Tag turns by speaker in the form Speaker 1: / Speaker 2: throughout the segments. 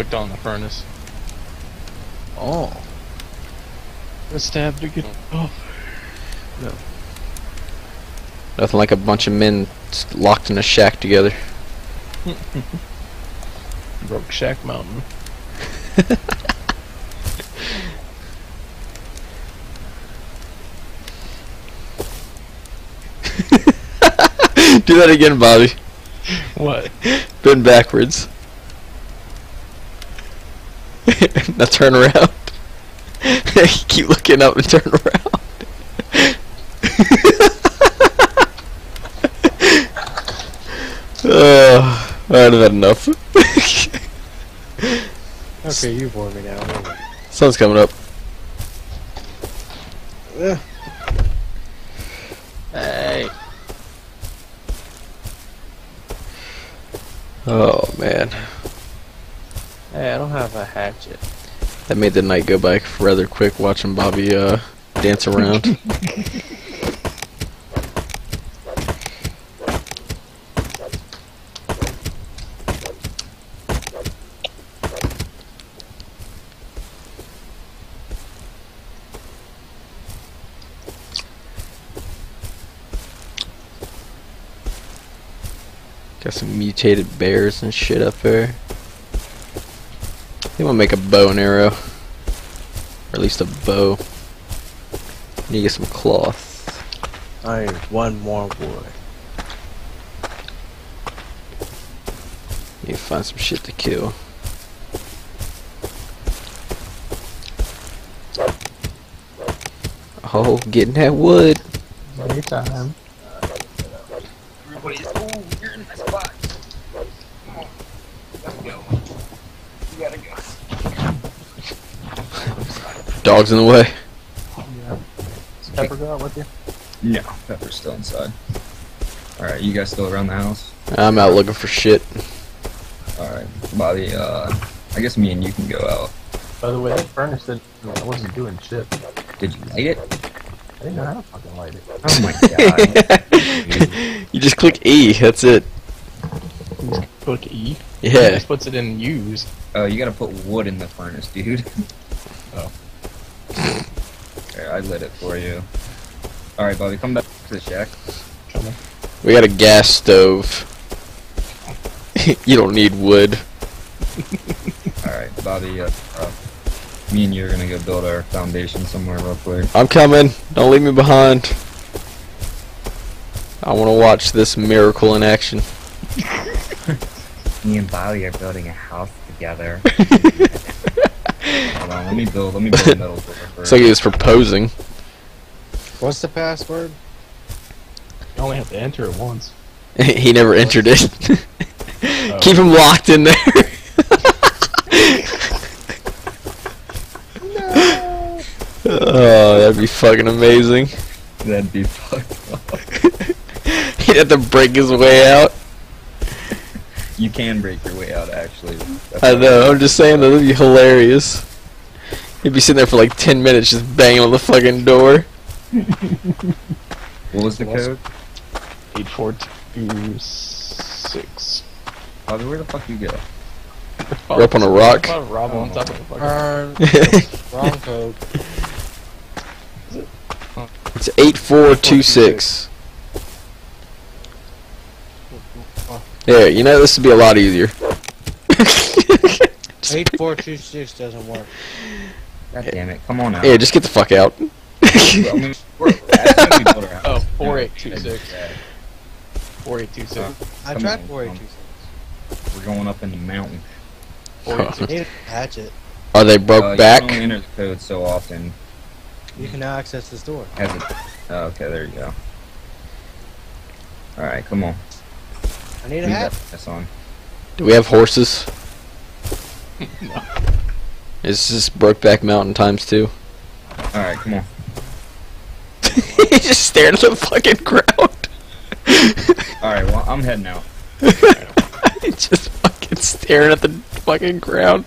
Speaker 1: clicked on the furnace.
Speaker 2: Oh.
Speaker 1: A stab to get. Oh. No.
Speaker 3: Nothing like a bunch of men locked in a shack together.
Speaker 1: Broke Shack Mountain.
Speaker 3: Do that again, Bobby.
Speaker 1: What?
Speaker 3: Bend backwards. now turn around. Keep looking up and turn around. oh, I'd have had enough.
Speaker 2: Okay, you bore me now.
Speaker 3: Sun's coming up.
Speaker 2: Yeah.
Speaker 1: Hey.
Speaker 3: Oh man,
Speaker 1: Hey, I don't have a hatchet.
Speaker 3: That made the night go by rather quick watching Bobby uh, dance around. Got some mutated bears and shit up there. I think we'll make a bow and arrow. Or at least a bow. Need to get some cloth.
Speaker 2: I need one more wood.
Speaker 3: Need to find some shit to kill. Oh, getting that wood.
Speaker 1: Anytime.
Speaker 4: Everybody's, oh, you're in my spot. Come on. Let's go. You gotta go.
Speaker 3: Dog's in the way.
Speaker 1: Is Pepper go out with you?
Speaker 4: No, Pepper's still inside. Alright, you guys still around the house?
Speaker 3: I'm out looking for shit.
Speaker 4: Alright, Bobby, uh, I guess me and you can go out.
Speaker 1: By the way, that furnace didn't, I wasn't doing shit.
Speaker 4: Did you light it?
Speaker 1: I didn't know how to fucking light it.
Speaker 4: Oh my god.
Speaker 3: you just click E, that's it.
Speaker 1: Click E. It
Speaker 3: Yeah.
Speaker 1: just puts it in use.
Speaker 4: Oh, you gotta put wood in the furnace, dude.
Speaker 1: Oh.
Speaker 4: Here, I lit it for you. Alright, Bobby, come back to the shack.
Speaker 1: Coming.
Speaker 3: We got a gas stove. you don't need wood.
Speaker 4: Alright, Bobby, uh, uh, me and you are gonna go build our foundation somewhere real quick.
Speaker 3: I'm coming. Don't leave me behind. I want to watch this miracle in action.
Speaker 4: Me and Bobby are building a house together. Hold on, let me build, let me build a metal door first.
Speaker 3: It's like he was proposing.
Speaker 2: What's the password?
Speaker 1: You only have to enter it once.
Speaker 3: he never entered it.
Speaker 1: Oh.
Speaker 3: Keep him locked in there. No. Oh, that'd be fucking amazing.
Speaker 4: That'd be fucked up.
Speaker 3: He'd have to break his way out.
Speaker 4: You can break your way out, actually. That's
Speaker 3: I know, I'm just saying that'd be hilarious. He'd be sitting there for like 10 minutes just banging on the fucking door.
Speaker 4: What was the code?
Speaker 1: Eight four two six.
Speaker 4: Bobby, where the fuck you go?
Speaker 3: We're up on a rock.
Speaker 1: Rob on top of the fucking.
Speaker 2: Uh, wrong code.
Speaker 3: It's 8426. There, you know, this would be a lot easier.
Speaker 2: Eight four two six doesn't work.
Speaker 4: God damn it, come on out.
Speaker 3: Yeah, just get the fuck out.
Speaker 4: Well, I mean, we're- that's when we build our house.
Speaker 1: Oh,
Speaker 4: No,
Speaker 1: 4826.
Speaker 4: yeah,
Speaker 1: Four eight two six.
Speaker 2: I tried
Speaker 4: on,
Speaker 2: four eight
Speaker 4: come
Speaker 2: two
Speaker 4: on.
Speaker 2: six.
Speaker 4: We're going up in the mountain.
Speaker 1: Four eight
Speaker 2: need a hatchet.
Speaker 3: Are they broke
Speaker 4: Uh,
Speaker 3: back?
Speaker 4: You can only enter the code so often.
Speaker 2: You can now access this door.
Speaker 4: Has it? Oh, okay, there you go. Alright, come on.
Speaker 2: I need a
Speaker 4: Leave
Speaker 2: hat.
Speaker 4: that on.
Speaker 3: Do we have horses?
Speaker 1: No.
Speaker 3: Is this Brokeback Mountain times two?
Speaker 4: Alright, come on.
Speaker 3: he just stared at the fucking ground.
Speaker 4: Alright, well, I'm heading out.
Speaker 3: he just fucking staring at the fucking ground.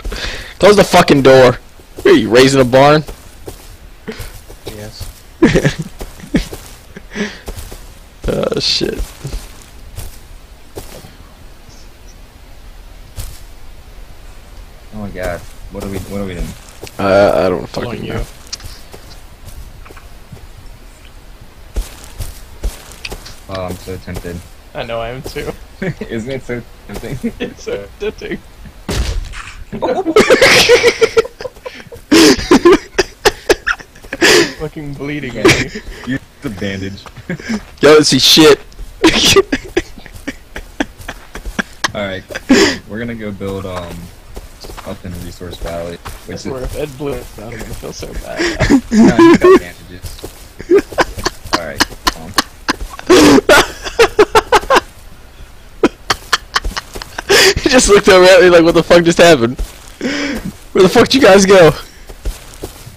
Speaker 3: Close the fucking door. What Are you raising a barn?
Speaker 2: Yes.
Speaker 3: oh shit.
Speaker 4: Oh, my god. What are we? What are we doing?
Speaker 3: Uh, I don't fucking know.
Speaker 4: Oh, I'm so tempted.
Speaker 1: I know I am too.
Speaker 4: Isn't it so tempting?
Speaker 1: It's so addicting. Fucking bleeding at me.
Speaker 4: Use the bandage.
Speaker 3: Yo, see shit.
Speaker 4: Alright, we're gonna go build um up in Resource Valley,
Speaker 1: I
Speaker 4: which is
Speaker 1: swear, if Ed blew it out, I'm gonna feel so bad.
Speaker 4: no, you got bandages. Alright, um,
Speaker 3: he just looked over at me like, what the fuck just happened? Where the fuck did you guys go?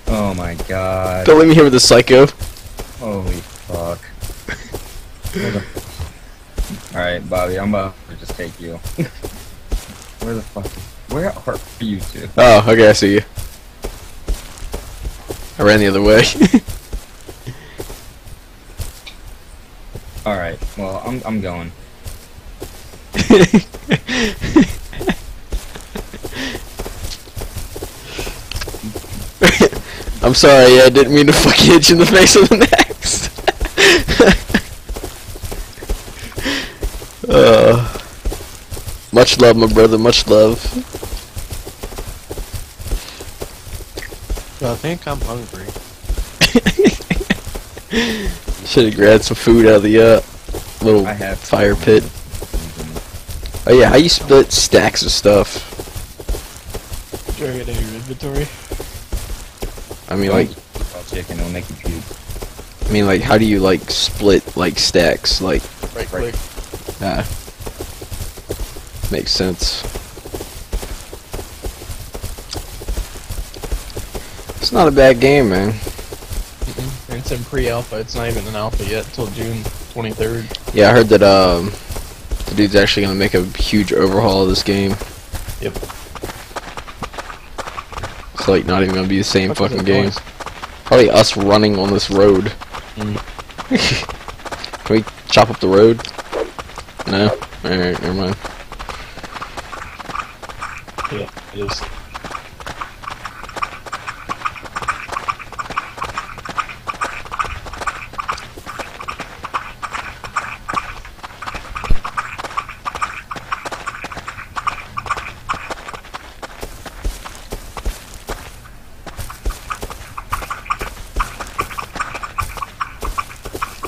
Speaker 4: oh my god.
Speaker 3: Don't leave me here with this psycho.
Speaker 4: Holy fuck. Alright, Bobby, I'm about to just take you. Where the fuck? Where are you two?
Speaker 3: Oh, okay, I see you. I ran the other way.
Speaker 4: Alright, well, I'm, I'm going.
Speaker 3: I'm sorry, I didn't mean to fucking hit you in the face with an axe. uh, much love, my brother, much love.
Speaker 2: Yo, I think I'm hungry.
Speaker 3: Should have grabbed some food out of the uh, little fire pit. Oh yeah, how you split stacks of stuff?
Speaker 1: Drag it in your inventory.
Speaker 3: I mean, like,
Speaker 4: Raw chicken, it'll make you.
Speaker 3: I mean, like, how do you like split like stacks? Like,
Speaker 1: Right
Speaker 4: Right.
Speaker 1: click.
Speaker 3: ah, makes sense. It's not a bad game, man.
Speaker 1: It's in pre-alpha. It's not even an alpha yet till June 23rd.
Speaker 3: Yeah, I heard that um, the dude's actually gonna make a huge overhaul of this game.
Speaker 1: Yep.
Speaker 3: It's like not even gonna be the same
Speaker 1: was
Speaker 3: fucking game.
Speaker 1: noise?
Speaker 3: Probably us running on this road.
Speaker 1: Mm.
Speaker 3: Can we chop up the road? No? Alright, never mind.
Speaker 1: Yeah, it is.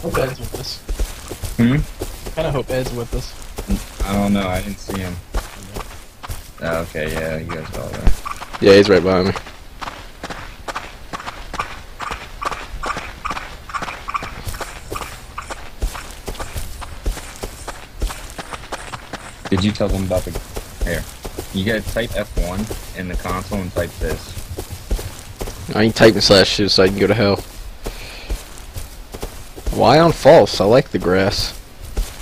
Speaker 1: Hope Ed's with us.
Speaker 4: Hmm?
Speaker 1: Kinda hope Ed's with us.
Speaker 4: I don't know, I didn't see him. Oh, okay, yeah, you guys are all there.
Speaker 3: Yeah, he's right behind me.
Speaker 4: Did you tell them about the... Here. You gotta type F1 in the console and type this.
Speaker 3: I ain't typing slash shit so I can go to hell. Why on false? I like the grass.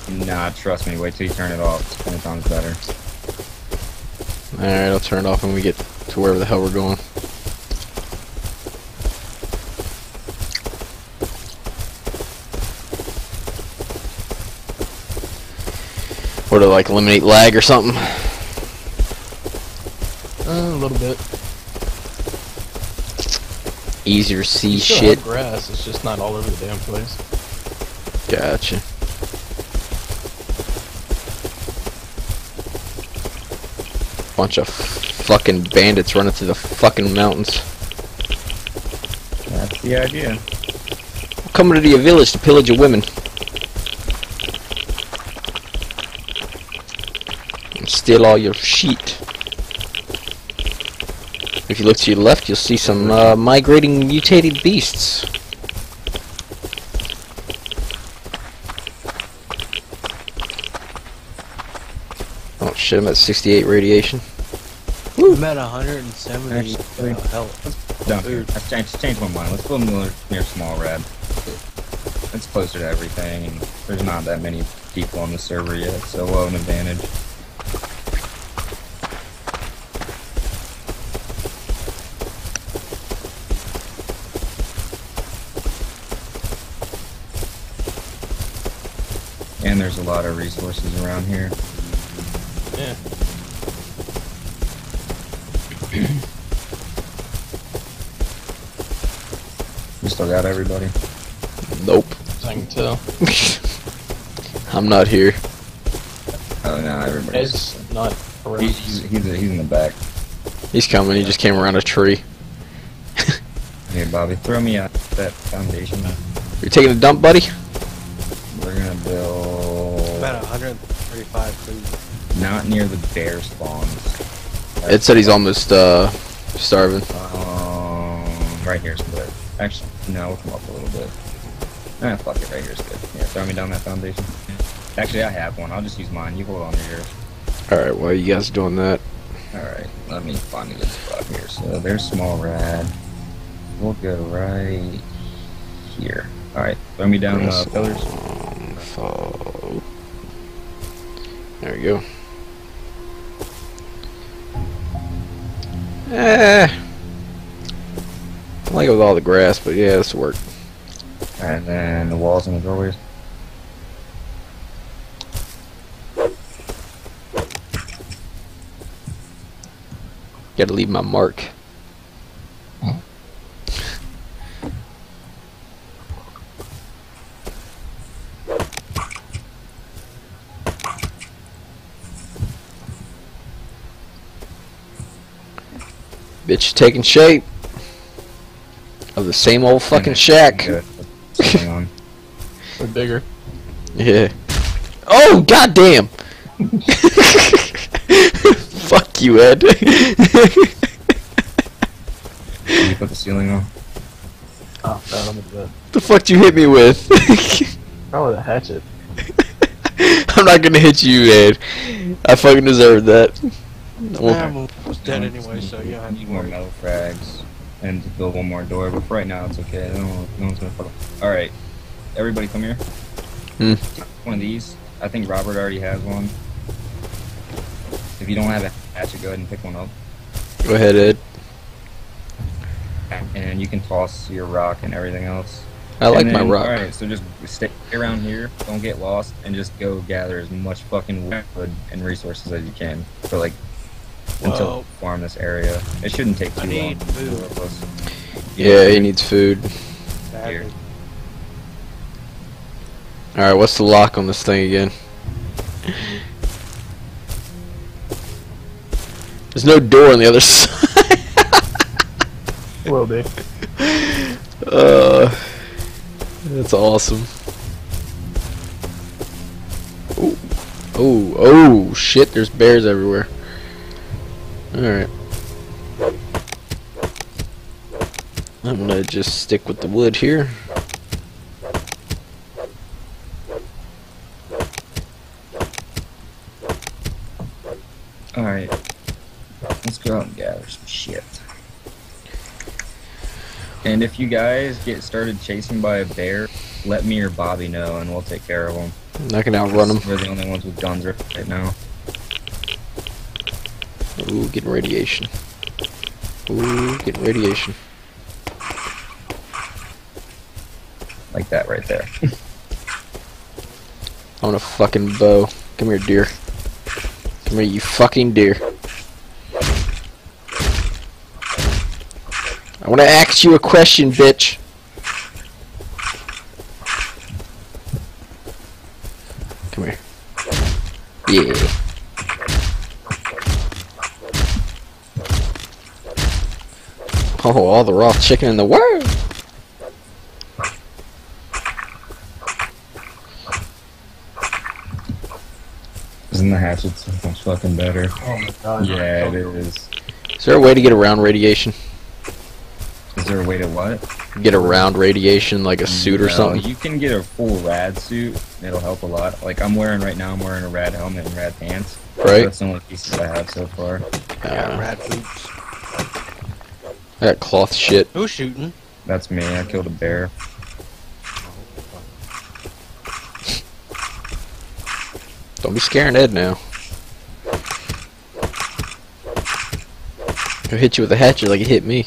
Speaker 4: Nah, trust me, wait till you turn it off. It's 20 times better.
Speaker 3: Alright, I'll turn it off when we get to wherever the hell we're going. Or to like eliminate lag or something.
Speaker 1: Uh, a little bit.
Speaker 3: Easier to see
Speaker 1: You still
Speaker 3: shit.
Speaker 1: have grass. It's just not all over the damn place.
Speaker 3: Gotcha. Bunch of fucking bandits running through the fucking mountains.
Speaker 4: That's the idea.
Speaker 3: I'm Coming to your village to pillage your women. And steal all your sheet. If you look to your left, you'll see some uh, migrating mutated beasts. Oh shit, I'm at 68 radiation.
Speaker 2: I'm at 170
Speaker 4: Actually-
Speaker 2: uh, health.
Speaker 4: Down here. Let's change, change my mind. Let's build near, near Small Rad. It's closer to everything, and there's not that many people on the server yet, so we'll have an advantage. And there's a lot of resources around here.
Speaker 1: Yeah.
Speaker 4: You still got everybody?
Speaker 3: Nope.
Speaker 1: as I can tell.
Speaker 3: I'm not here.
Speaker 4: Oh no, everybody's.
Speaker 1: It's not around.
Speaker 4: He's, he's, he's, he's in the back.
Speaker 3: He's coming. He just came around a tree.
Speaker 4: Hey, Bobby, throw me out that foundation.
Speaker 3: You're taking a dump, buddy?
Speaker 4: We're gonna build.
Speaker 2: About 135 food.
Speaker 4: Not near the bear spawns.
Speaker 3: Ed said he's almost uh starving.
Speaker 4: Um, right here's good. Actually, no, we'll come up a little bit. Ah, fuck it, right here's good. Yeah, throw me down that foundation. Actually, I have one. I'll just use mine. You hold on to yours.
Speaker 3: All right, while you guys doing that,
Speaker 4: Alright, let me find a good spot here. So there's small rad. We'll go right here. Alright, throw me down the
Speaker 3: Grass
Speaker 4: pillars.
Speaker 3: fall. There we go. Eh. I like it with all the grass, but yeah, this worked.
Speaker 4: And then the walls and the doorways.
Speaker 3: Gotta leave my mark. Bitch taking shape the same old fucking shack.
Speaker 4: Good. What's going on?
Speaker 1: We're bigger.
Speaker 3: Yeah. Oh goddamn! Fuck you, Ed.
Speaker 4: Can you put the ceiling on?
Speaker 1: Oh, no, I'm good.
Speaker 3: the fuck you hit me with?
Speaker 1: Probably the hatchet.
Speaker 3: I'm not gonna hit you, Ed. I fucking deserve that. Well,
Speaker 2: I'm was dead anyway, so you don't
Speaker 4: I need more metal frags and to build one more door, but for right now it's okay. No, no one's gonna fuck up. Alright, everybody come here.
Speaker 3: Hmm.
Speaker 4: One of these. I think Robert already has one. If you don't have a hatchet, go ahead and pick one up.
Speaker 3: go ahead, Ed.
Speaker 4: And you can toss your rock and everything else.
Speaker 3: I like
Speaker 4: And
Speaker 3: my rock.
Speaker 4: Alright, so just stay around here, don't get lost, and just go gather as much fucking wood and resources as you can for like until
Speaker 2: Well-
Speaker 4: you farm this area. It shouldn't take too
Speaker 2: I
Speaker 4: long.
Speaker 2: food.
Speaker 4: Four of us.
Speaker 3: Yeah, he needs food.
Speaker 2: Badly.
Speaker 3: Alright, what's the lock on this thing again? There's no door on the other side.
Speaker 1: It will be.
Speaker 3: Uh, that's awesome. Oh, oh, oh, shit! There's bears everywhere. All right. I'm gonna just stick with the wood here.
Speaker 4: Alright. Let's go out and gather some shit. And if you guys get started chasing by a bear, let me or Bobby know and we'll take care of them.
Speaker 3: I can outrun them.
Speaker 4: We're the only ones with guns right now.
Speaker 3: Ooh, getting radiation. Ooh, getting radiation.
Speaker 4: Like that right there.
Speaker 3: I want a fucking bow. Come here, deer. Come here, you fucking deer. I want to ask you a question, bitch. Come here. Yeah. Oh, all the raw chicken in the world.
Speaker 4: Isn't the hatchet so much fucking better?
Speaker 1: Oh my god.
Speaker 4: Yeah, it is.
Speaker 3: Is there a way to get around radiation?
Speaker 4: Is there a way to what?
Speaker 3: Get around radiation like a suit or something?
Speaker 4: You can get a full rad suit. It'll help a lot. Like I'm wearing right now, I'm wearing a rad helmet and rad pants.
Speaker 3: Right.
Speaker 4: That's the only pieces I have so far.
Speaker 2: Yeah,
Speaker 3: Uh,
Speaker 2: rad boots.
Speaker 3: I got cloth shit.
Speaker 2: Who's shooting?
Speaker 4: That's me. I killed a bear.
Speaker 3: Don't be scaring Ed now. He'll hit you with a hatchet like he hit me.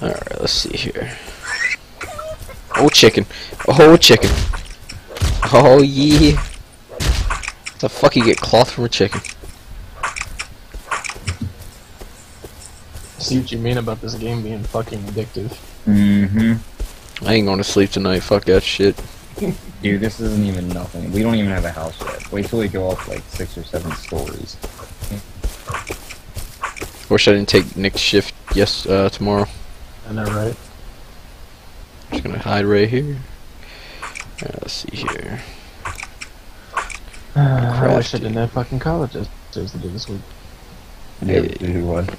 Speaker 3: Alright, let's see here. Chicken. Oh, chicken. Oh, yeah. The fuck you get cloth from a chicken?
Speaker 1: See what you mean about this game being fucking addictive.
Speaker 4: Mm-hmm.
Speaker 3: I ain't going to sleep tonight. Fuck that shit.
Speaker 4: Dude, this isn't even nothing. We don't even have a house yet. Wait till we go up like six or seven stories.
Speaker 3: Wish I didn't take Nick's shift yes uh, tomorrow.
Speaker 1: I know, right?
Speaker 3: Just gonna hide right here. Alright, let's see here.
Speaker 1: I wish I didn't have fucking college essays to do this week.
Speaker 3: Hey.
Speaker 4: do what?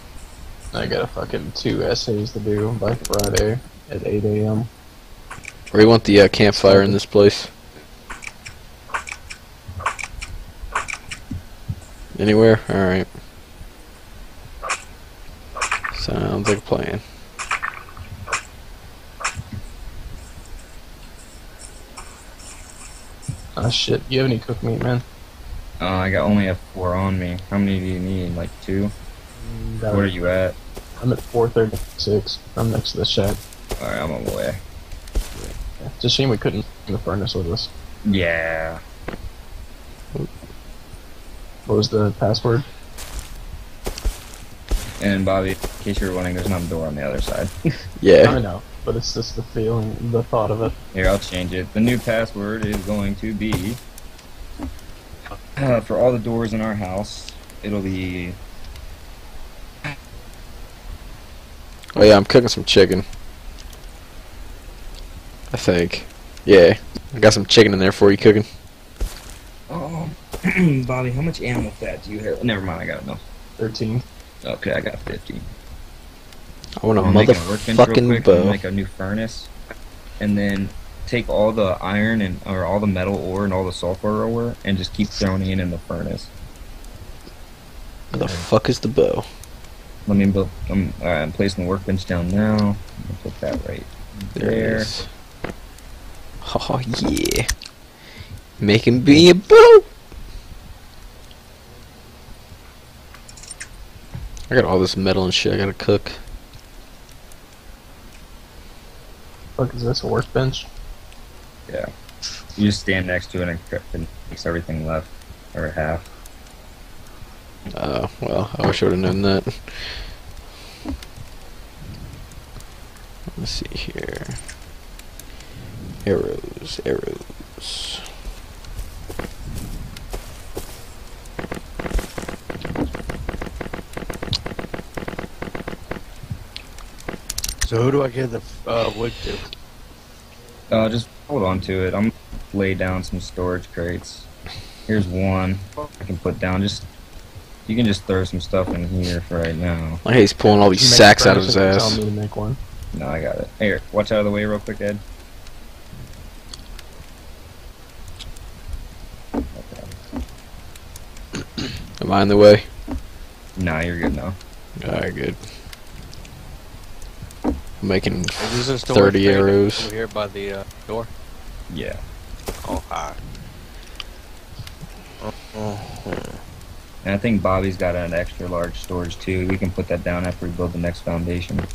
Speaker 1: I got a fucking two essays to do by Friday at 8 a.m.
Speaker 3: Where you want the uh, campfire in this place? Anywhere? Alright. Sounds like a plan.
Speaker 1: Ah shit, you have any cooked meat, man?
Speaker 4: Uh, I got only have four on me. How many do you need? Like two?
Speaker 1: Got
Speaker 4: Where are you at?
Speaker 1: I'm at 436. I'm next to the shack.
Speaker 4: Alright, I'm on the way.
Speaker 1: Yeah, It's a shame we couldn't in the furnace with us.
Speaker 4: Yeah.
Speaker 1: What was the password?
Speaker 4: And Bobby, in case you're wondering, there's another door on the other side.
Speaker 3: Yeah.
Speaker 1: I know, but it's just the feeling, the thought of it.
Speaker 4: Here, I'll change it. The new password is going to be uh, for all the doors in our house. It'll be
Speaker 3: Oh yeah, I'm cooking some chicken. I think. Yeah. I got some chicken in there for you cooking.
Speaker 4: oh, Bobby, how much animal fat do you have? Never mind, I got enough.
Speaker 1: 13.
Speaker 4: Okay, I got 50.
Speaker 3: I want a
Speaker 4: I'm gonna make a workbench real
Speaker 3: motherfucking bow.
Speaker 4: make a new furnace, and then take all the iron and or all the metal ore and all the sulfur ore, and just keep throwing it in the furnace.
Speaker 3: Where the fuck is the bow?
Speaker 4: Let me build. Um, uh, I'm, all right, I'm placing the workbench down now. I'm gonna put that right
Speaker 3: There
Speaker 4: there.
Speaker 3: Oh yeah. Making me a bow. I got all this metal and shit I gotta cook.
Speaker 1: Fuck is this, a workbench? Yeah.
Speaker 4: You just stand next to it and it and takes everything left or half.
Speaker 3: Oh, well, I wish I would have known that. Let's see here. Arrows, arrows.
Speaker 2: So who do I give the uh, wood to?
Speaker 4: Uh, just hold on to it. I'm gonna lay down some storage crates. Here's one I can put down. Just you can just throw some stuff in here for right now.
Speaker 3: I hate he's pulling all these
Speaker 1: You make a
Speaker 3: sacks out of his ass.
Speaker 1: Tell me to make one.
Speaker 4: No, I got it. Here, watch out of the way real quick, Ed.
Speaker 3: Am I in the way?
Speaker 4: Nah, you're good now.
Speaker 3: Alright, good. I'm making
Speaker 2: Is this
Speaker 3: 30 arrows.
Speaker 2: Over here by the uh, door.
Speaker 4: Yeah.
Speaker 2: Oh, hi.
Speaker 4: And I think Bobby's got an extra large storage too. We can put that down after we build the next foundation.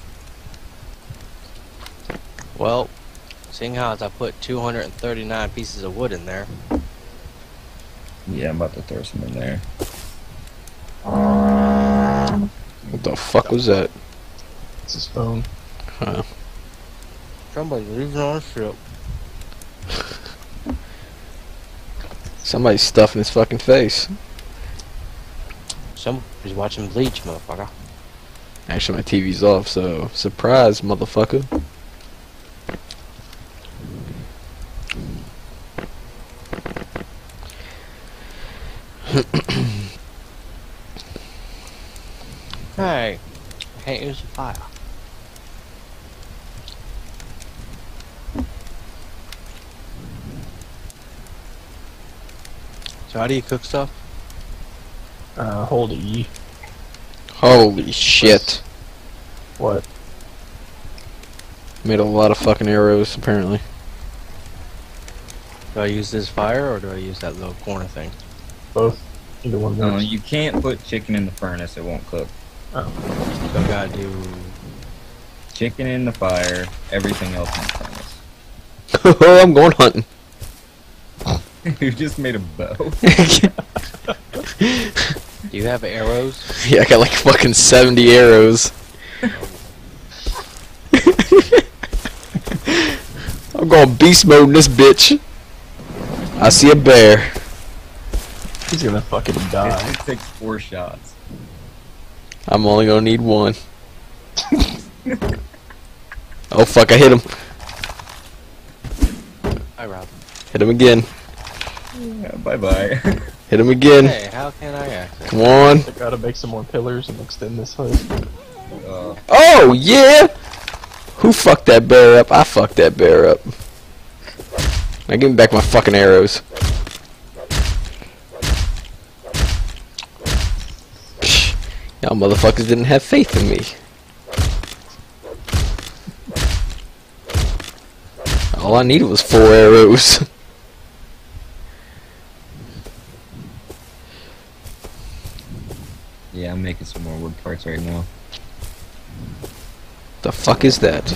Speaker 2: Well, seeing how I put 239 pieces of wood in there,
Speaker 4: Yeah, I'm about to throw some in there.
Speaker 3: What the fuck was that?
Speaker 1: It's his phone.
Speaker 3: Huh.
Speaker 2: somebody's leaving on a ship.
Speaker 3: Somebody's stuffing his fucking face.
Speaker 2: Somebody's watching Bleach, motherfucker.
Speaker 3: Actually, my TV's off, so surprise, motherfucker.
Speaker 2: Hey, I can't use the fire. So how do you cook stuff?
Speaker 1: Uh, hold E.
Speaker 3: Holy shit.
Speaker 1: What?
Speaker 3: Made a lot of fucking arrows, apparently.
Speaker 2: Do I use this fire or do I use that little corner thing?
Speaker 1: Both? Either one
Speaker 4: No,
Speaker 1: works.
Speaker 4: you can't put chicken in the furnace; it won't cook.
Speaker 1: Oh.
Speaker 2: So I gotta do.
Speaker 4: Chicken in the fire, everything else in the furnace.
Speaker 3: oh, I'm going hunting.
Speaker 4: you just made a bow.
Speaker 2: Do you have arrows?
Speaker 3: yeah, I got like fucking 70 arrows. I'm going beast mode in this bitch. I see a bear.
Speaker 1: He's gonna fucking die.
Speaker 4: it takes four shots.
Speaker 3: I'm only gonna need one. oh fuck, I hit him.
Speaker 2: Hi, Rob.
Speaker 3: Hit him again.
Speaker 4: Yeah, bye bye.
Speaker 3: Hit him again.
Speaker 2: Hey, how can I access?
Speaker 3: Come on.
Speaker 1: I gotta make some more pillars and extend this hood.
Speaker 4: uh,
Speaker 3: Oh, yeah! Who fucked that bear up? I fucked that bear up. Now give me back my fucking arrows. Psh, Y'all motherfuckers didn't have faith in me. All I needed was four arrows.
Speaker 4: yeah, I'm making some more wood parts right now.
Speaker 3: the fuck is that?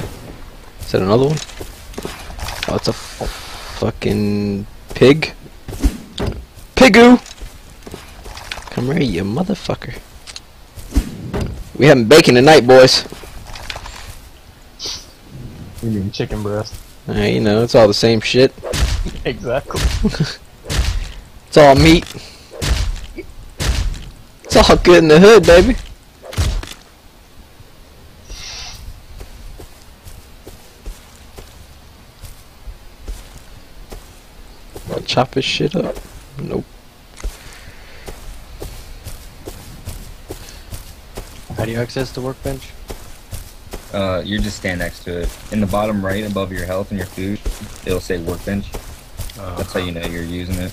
Speaker 3: Is that another one? Oh, it's a f- fucking pig. Pigoo! Come here, you motherfucker. We having bacon tonight, boys.
Speaker 1: You mean chicken breast?
Speaker 3: Uh, you know, it's all the same shit.
Speaker 1: Exactly.
Speaker 3: It's all meat. It's all good in the hood, baby. I'll chop his shit up. Nope.
Speaker 2: How do you access the workbench?
Speaker 4: Uh, you just stand next to it. In the bottom right above your health and your food, it'll say workbench. That's how you know you're using it.